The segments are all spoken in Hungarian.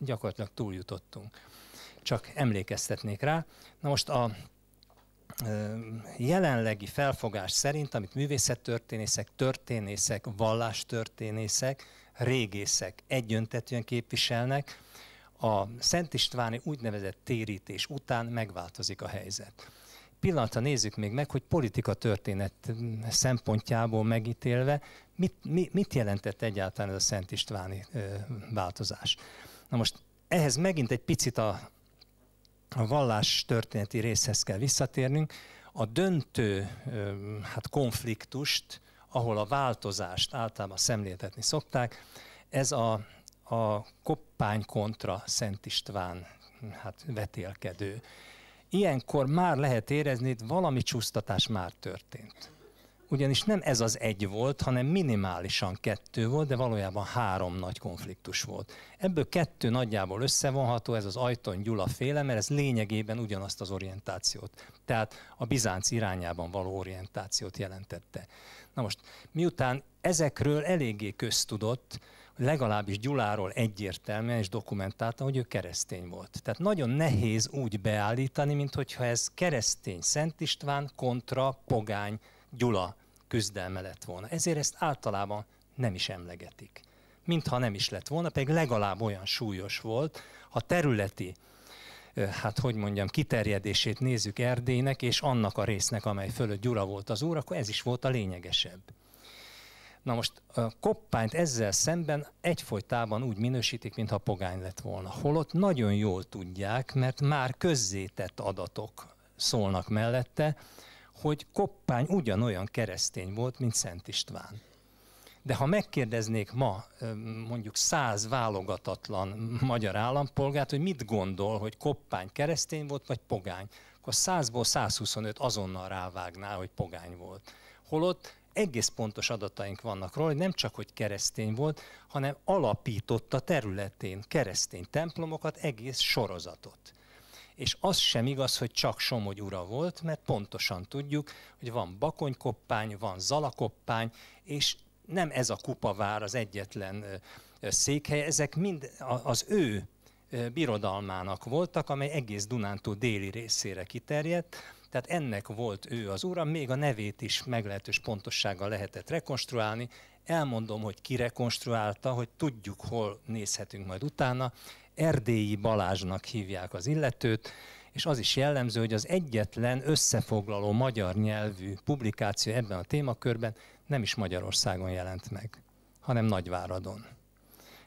gyakorlatilag túljutottunk. Csak emlékeztetnék rá. Na most a jelenlegi felfogás szerint, amit művészettörténészek, történészek, vallástörténészek, régészek egyöntetően képviselnek, a Szent Istváni úgynevezett térítés után megváltozik a helyzet. Pillanatra nézzük még meg, hogy politika történet szempontjából megítélve, mit, mit jelentett egyáltalán ez a Szent Istváni változás. Na most ehhez megint egy picit a, a vallás történeti részhez kell visszatérnünk. A döntő hát konfliktust, ahol a változást általában szemléltetni szokták, ez a, a koppány kontra Szent István hát vetélkedő. Ilyenkor már lehet érezni, hogy valami csúsztatás már történt ugyanis nem ez az egy volt, hanem minimálisan kettő volt, de valójában három nagy konfliktus volt. Ebből kettő nagyjából összevonható, ez az Ajton Gyula féle, mert ez lényegében ugyanazt az orientációt, tehát a Bizánc irányában való orientációt jelentette. Na most, miután ezekről eléggé köztudott, legalábbis Gyuláról egyértelműen és dokumentálta, hogy ő keresztény volt. Tehát nagyon nehéz úgy beállítani, mint hogyha ez keresztény Szent István kontra pogány Gyula küzdelme lett volna. Ezért ezt általában nem is emlegetik. Mintha nem is lett volna, pedig legalább olyan súlyos volt, ha területi hát hogy mondjam, kiterjedését nézzük Erdélynek, és annak a résznek, amely fölött Gyura volt az úr, akkor ez is volt a lényegesebb. Na most a koppányt ezzel szemben egyfolytában úgy minősítik, mintha pogány lett volna. Holott nagyon jól tudják, mert már közzétett adatok szólnak mellette, hogy Koppány ugyanolyan keresztény volt, mint Szent István. De ha megkérdeznék ma mondjuk száz válogatatlan magyar állampolgárt, hogy mit gondol, hogy Koppány keresztény volt, vagy pogány, akkor százból 125 azonnal rávágná, hogy pogány volt. Holott egész pontos adataink vannak róla, hogy nem csak, hogy keresztény volt, hanem alapította területén keresztény templomokat, egész sorozatot. És az sem igaz, hogy csak Somogy ura volt, mert pontosan tudjuk, hogy van Bakonykoppány, van Zalakoppány, és nem ez a kupavár az egyetlen székhely, ezek mind az ő birodalmának voltak, amely egész Dunántúl déli részére kiterjedt, tehát ennek volt ő az ura, még a nevét is meglehetős pontossággal lehetett rekonstruálni. Elmondom, hogy ki rekonstruálta, hogy tudjuk, hol nézhetünk majd utána. Erdélyi Balázsnak hívják az illetőt, és az is jellemző, hogy az egyetlen összefoglaló magyar nyelvű publikáció ebben a témakörben nem is Magyarországon jelent meg, hanem Nagyváradon.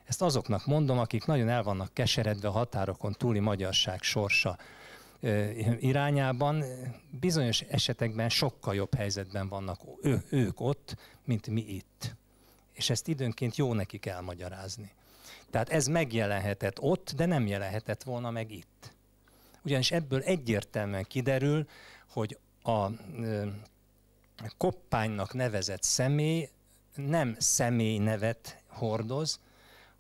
Ezt azoknak mondom, akik nagyon el vannak keseredve a határokon túli magyarság sorsa irányában, bizonyos esetekben sokkal jobb helyzetben vannak ők ott, mint mi itt. És ezt időnként jó nekik elmagyarázni. Tehát ez megjelenhetett ott, de nem jelenhetett volna meg itt. Ugyanis ebből egyértelműen kiderül, hogy a koppánynak nevezett személy nem személy nevet hordoz,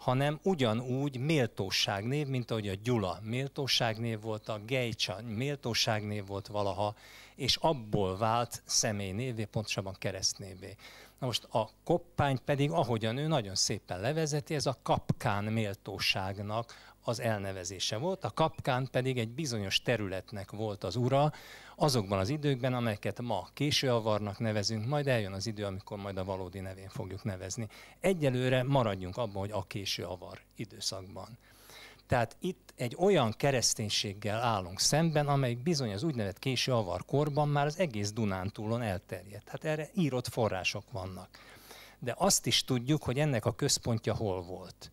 hanem ugyanúgy méltóságnév, mint ahogy a Gyula méltóságnév volt, a Gejcsa méltóságnév volt valaha, és abból vált személynévé, pontosabban keresztnévé. Na most a koppány pedig, ahogyan ő nagyon szépen levezeti, ez a kapkán méltóságnak az elnevezése volt. A kapkán pedig egy bizonyos területnek volt az ura, azokban az időkben, amelyeket ma későavarnak nevezünk, majd eljön az idő, amikor majd a valódi nevén fogjuk nevezni. Egyelőre maradjunk abban, hogy a későavar időszakban. Tehát itt egy olyan kereszténységgel állunk szemben, amelyik bizony az úgynevezett késő avar korban már az egész Dunántúlon elterjedt. Hát erre írott források vannak. De azt is tudjuk, hogy ennek a központja hol volt.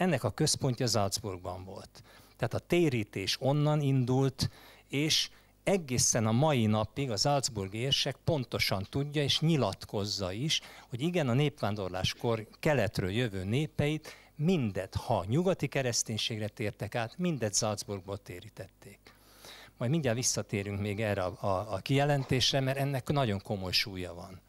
Ennek a központja Salzburgban volt. Tehát a térítés onnan indult, és egészen a mai napig az Salzburg érsek pontosan tudja és nyilatkozza is, hogy igen, a népvándorláskor keletről jövő népeit mindet, ha nyugati kereszténységre tértek át, mindet Salzburgból térítették. Majd mindjárt visszatérünk még erre a, a, a kijelentésre, mert ennek nagyon komoly súlya van.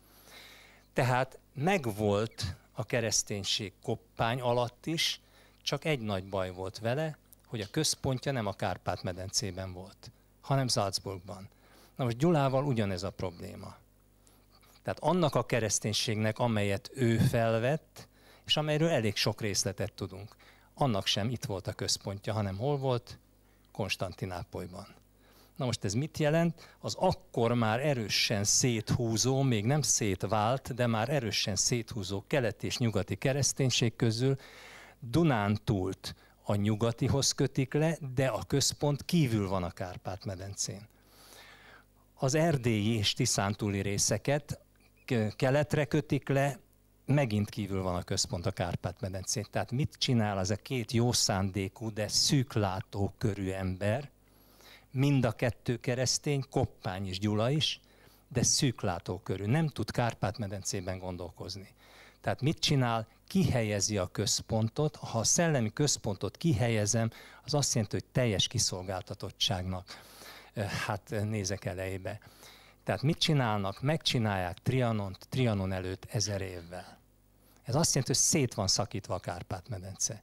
Tehát megvolt a kereszténység koppány alatt is, csak egy nagy baj volt vele, hogy a központja nem a Kárpát-medencében volt, hanem Salzburgban. Na most Gyulával ugyanez a probléma. Tehát annak a kereszténységnek, amelyet ő felvett, és amelyről elég sok részletet tudunk. annak sem itt volt a központja, hanem hol volt? Konstantinápolyban. Na most ez mit jelent? Az akkor már erősen széthúzó, még nem szétvált, de már erősen széthúzó keleti és nyugati kereszténység közül Dunántúlt a nyugatihoz kötik le, de a központ kívül van a Kárpát-medencén. Az erdélyi és tiszántúli részeket keletre kötik le, megint kívül van a központ a Kárpát-medencén. Tehát mit csinál az a két jó szándékú, de szűklátó körű ember, mind a kettő keresztény, Koppány és Gyula is, de szűklátó körű, nem tud Kárpát-medencében gondolkozni. Tehát mit csinál? Kihelyezi a központot. Ha a szellemi központot kihelyezem, az azt jelenti, hogy teljes kiszolgáltatottságnak hát nézek elejébe. Tehát mit csinálnak? Megcsinálják Trianont, Trianon előtt ezer évvel. Ez azt jelenti, hogy szét van szakítva a Kárpát-medence.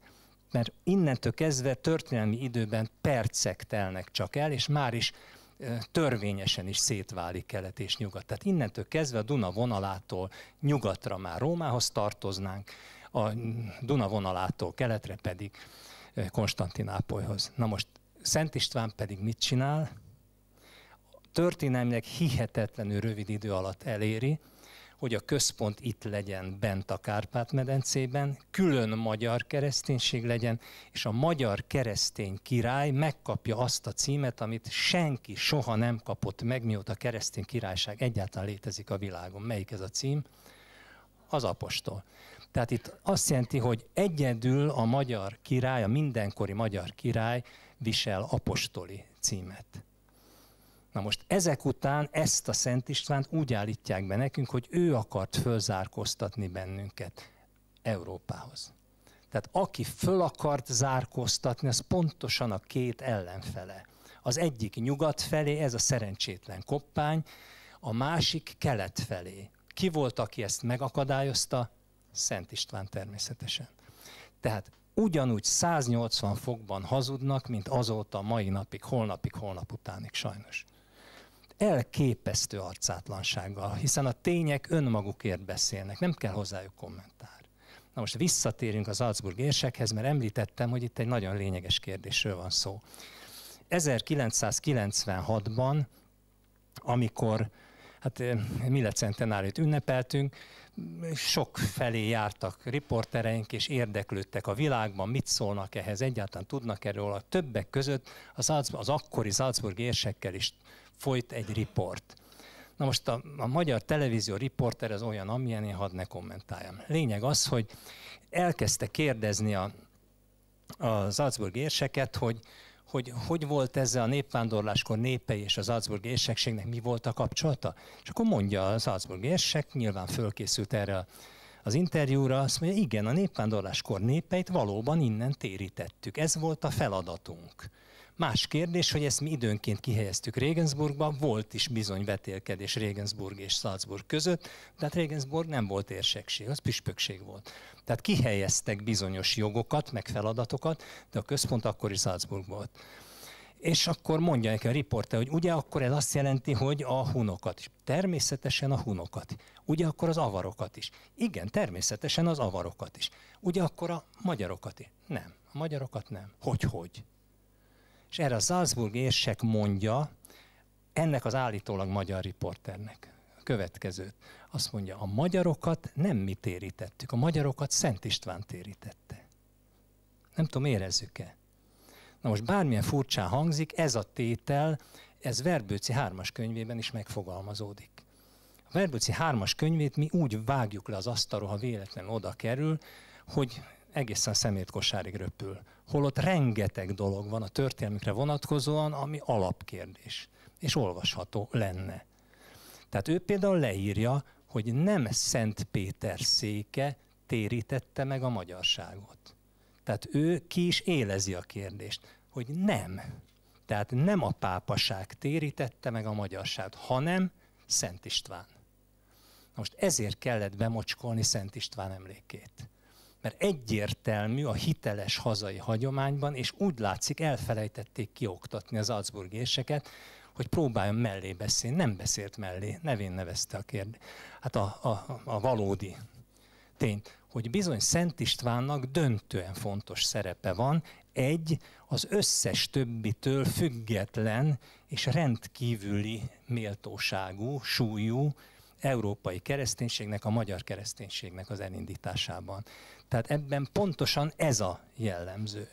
Mert innentől kezdve történelmi időben percek telnek csak el, és már is törvényesen is szétválik kelet és nyugat. Tehát innentől kezdve a Duna vonalától nyugatra már Rómához tartoznánk, a Duna vonalától keletre pedig Konstantinápolyhoz. Na most Szent István pedig mit csinál? Történelmileg hihetetlenül rövid idő alatt eléri, hogy a központ itt legyen bent a Kárpát-medencében, külön magyar kereszténység legyen, és a magyar keresztény király megkapja azt a címet, amit senki soha nem kapott meg, mióta keresztény királyság egyáltalán létezik a világon. Melyik ez a cím? Az apostol. Tehát itt azt jelenti, hogy egyedül a magyar király, a mindenkori magyar király visel apostoli címet. Na most ezek után ezt a Szent Istvánt úgy állítják be nekünk, hogy ő akart fölzárkóztatni bennünket Európához. Tehát aki föl akart zárkóztatni, az pontosan a két ellenfele. Az egyik nyugat felé, ez a szerencsétlen koppány, a másik kelet felé. Ki volt, aki ezt megakadályozta? Szent István természetesen. Tehát ugyanúgy 180 fokban hazudnak, mint azóta mai napig, holnapig, holnap utánig sajnos elképesztő arcátlansággal, hiszen a tények önmagukért beszélnek, nem kell hozzájuk kommentár. Na most visszatérünk az Salzburg érsekhez, mert említettem, hogy itt egy nagyon lényeges kérdésről van szó. 1996-ban, amikor hát eh, mi centenáriót ünnepeltünk, sok felé jártak riportereink, és érdeklődtek a világban, mit szólnak ehhez, egyáltalán tudnak erről. A többek között az, az akkori Salzburg érsekkel is folyt egy riport. Na most a, a magyar televízió riporter az olyan, amilyen, én hadd ne kommentáljam. Lényeg az, hogy elkezdte kérdezni a, a Salzburg érseket, hogy, hogy hogy volt ezzel a népvándorláskor népei és az Salzburg érsekségnek mi volt a kapcsolata. És akkor mondja a Salzburg érsek, nyilván fölkészült erre az interjúra, azt mondja, igen, a népvándorláskor népeit valóban innen térítettük. Ez volt a feladatunk. Más kérdés, hogy ezt mi időnként kihelyeztük Regensburgba, volt is bizony vetélkedés Regensburg és Salzburg között, de hát Regensburg nem volt érsekség, az püspökség volt. Tehát kihelyeztek bizonyos jogokat, meg feladatokat, de a központ akkor is Salzburg volt. És akkor mondja neki a riporter, hogy ugye akkor ez azt jelenti, hogy a hunokat is. Természetesen a hunokat. Ugye akkor az avarokat is. Igen, természetesen az avarokat is. Ugye akkor a magyarokat is. Nem, a magyarokat nem. Hogy, hogy? És erre a Salzburg érsek mondja, ennek az állítólag magyar riporternek a következőt. Azt mondja, a magyarokat nem mi térítettük, a magyarokat Szent István térítette. Nem tudom, érezzük-e? Na most bármilyen furcsán hangzik, ez a tétel, ez Verbőci hármas könyvében is megfogalmazódik. A Verbőci hármas könyvét mi úgy vágjuk le az asztalról, ha véletlenül oda kerül, hogy egészen szemétkosárig röpül. Holott rengeteg dolog van a történelmükre vonatkozóan, ami alapkérdés, és olvasható lenne. Tehát ő például leírja, hogy nem Szent Péter széke térítette meg a magyarságot. Tehát ő ki is élezi a kérdést, hogy nem. Tehát nem a pápaság térítette meg a magyarságot, hanem Szent István. Most ezért kellett bemocskolni Szent István emlékét mert egyértelmű a hiteles hazai hagyományban, és úgy látszik elfelejtették kioktatni az Salzburg érseket, hogy próbáljon mellé beszélni. Nem beszélt mellé, nevén nevezte a kérdést. Hát a, a, a valódi tényt, hogy bizony Szent Istvánnak döntően fontos szerepe van, egy az összes többitől független és rendkívüli méltóságú, súlyú európai kereszténységnek, a magyar kereszténységnek az elindításában. Tehát ebben pontosan ez a jellemző